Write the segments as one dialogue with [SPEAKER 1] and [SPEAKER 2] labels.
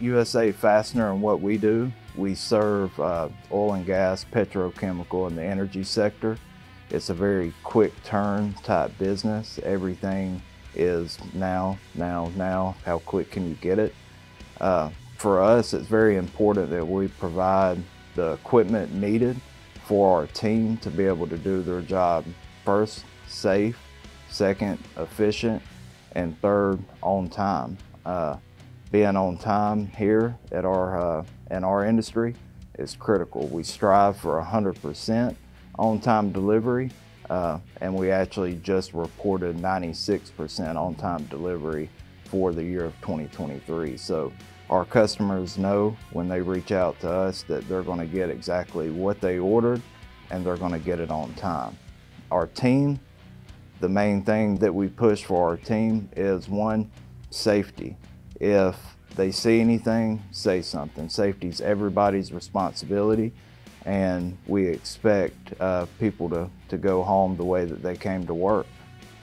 [SPEAKER 1] USA Fastener and what we do, we serve uh, oil and gas, petrochemical, and the energy sector. It's a very quick turn type business. Everything is now, now, now. How quick can you get it? Uh, for us, it's very important that we provide the equipment needed for our team to be able to do their job first, safe, second, efficient, and third, on time. Uh, being on time here at our uh, in our industry is critical. We strive for 100% on-time delivery, uh, and we actually just reported 96% on-time delivery for the year of 2023. So our customers know when they reach out to us that they're going to get exactly what they ordered and they're going to get it on time. Our team, the main thing that we push for our team is one, safety. If they see anything, say something. Safety is everybody's responsibility and we expect uh, people to, to go home the way that they came to work.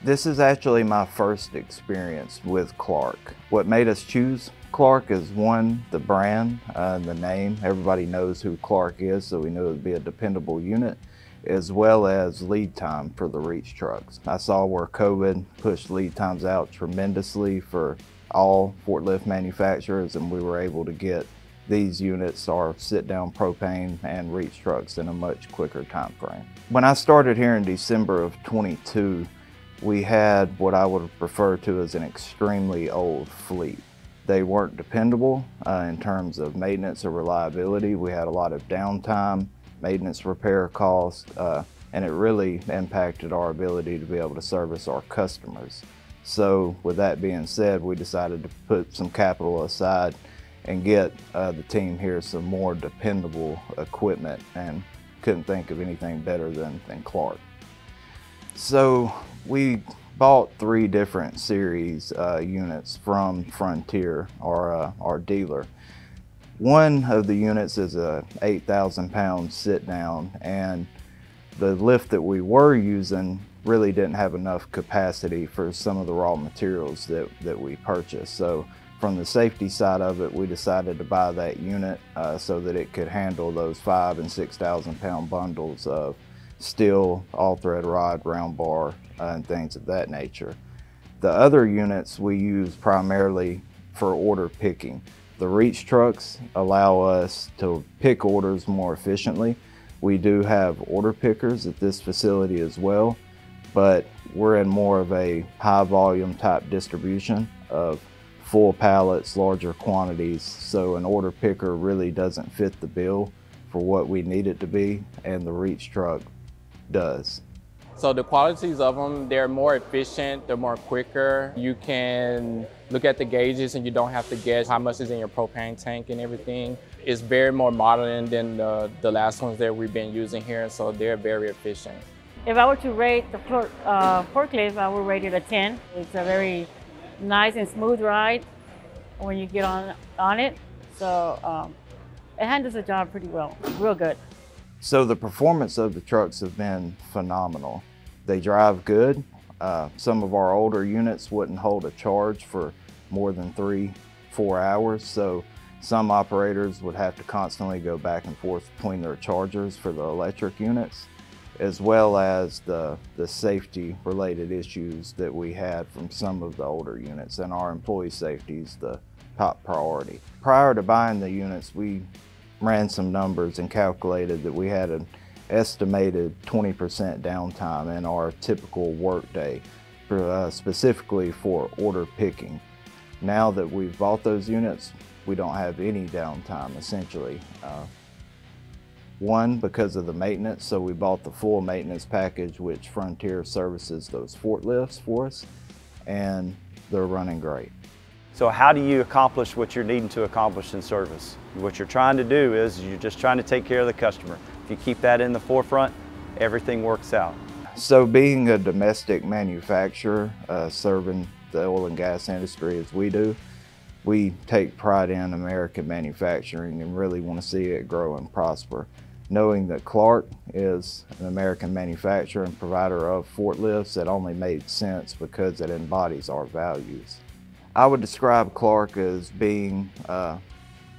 [SPEAKER 1] This is actually my first experience with Clark. What made us choose Clark is one, the brand, uh, the name. Everybody knows who Clark is, so we knew it would be a dependable unit, as well as lead time for the reach trucks. I saw where COVID pushed lead times out tremendously for all forklift manufacturers, and we were able to get these units are sit-down propane and reach trucks in a much quicker time frame. When I started here in December of 22, we had what I would refer to as an extremely old fleet. They weren't dependable uh, in terms of maintenance or reliability. We had a lot of downtime, maintenance repair costs, uh, and it really impacted our ability to be able to service our customers. So with that being said, we decided to put some capital aside and get uh, the team here some more dependable equipment and couldn't think of anything better than, than Clark. So we bought three different series uh, units from Frontier, our, uh, our dealer. One of the units is a 8,000 pound sit down and the lift that we were using really didn't have enough capacity for some of the raw materials that, that we purchased. So from the safety side of it, we decided to buy that unit uh, so that it could handle those five and 6,000 pound bundles of steel, all thread rod, round bar, uh, and things of that nature. The other units we use primarily for order picking. The reach trucks allow us to pick orders more efficiently. We do have order pickers at this facility as well, but we're in more of a high volume type distribution of full pallets, larger quantities. So an order picker really doesn't fit the bill for what we need it to be, and the reach truck does.
[SPEAKER 2] So the qualities of them, they're more efficient, they're more quicker. You can look at the gauges and you don't have to guess how much is in your propane tank and everything. It's very more modern than the, the last ones that we've been using here, so they're very efficient.
[SPEAKER 3] If I were to rate the uh, forklift, I would rate it a 10. It's a very nice and smooth ride when you get on, on it. So um, it handles the job pretty well, real good.
[SPEAKER 1] So the performance of the trucks have been phenomenal. They drive good. Uh, some of our older units wouldn't hold a charge for more than three, four hours. So some operators would have to constantly go back and forth between their chargers for the electric units as well as the, the safety related issues that we had from some of the older units and our employee safety is the top priority. Prior to buying the units, we ran some numbers and calculated that we had an estimated 20% downtime in our typical workday, uh, specifically for order picking. Now that we've bought those units, we don't have any downtime essentially. Uh, one, because of the maintenance, so we bought the full maintenance package, which Frontier services those forklifts for us, and they're running great.
[SPEAKER 4] So how do you accomplish what you're needing to accomplish in service? What you're trying to do is you're just trying to take care of the customer. If you keep that in the forefront, everything works out.
[SPEAKER 1] So being a domestic manufacturer, uh, serving the oil and gas industry as we do, we take pride in American manufacturing and really want to see it grow and prosper knowing that Clark is an American manufacturer and provider of forklifts that only made sense because it embodies our values. I would describe Clark as being uh,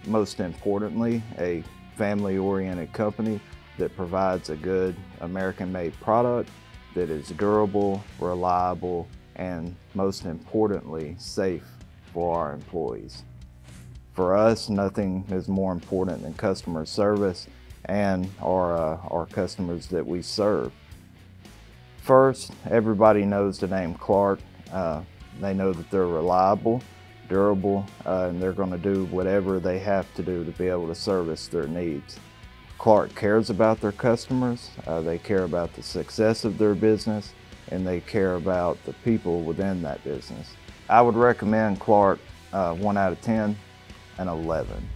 [SPEAKER 1] most importantly, a family-oriented company that provides a good American-made product that is durable, reliable, and most importantly, safe for our employees. For us, nothing is more important than customer service and our, uh, our customers that we serve. First, everybody knows the name Clark. Uh, they know that they're reliable, durable, uh, and they're going to do whatever they have to do to be able to service their needs. Clark cares about their customers, uh, they care about the success of their business, and they care about the people within that business. I would recommend Clark uh, 1 out of 10 and 11.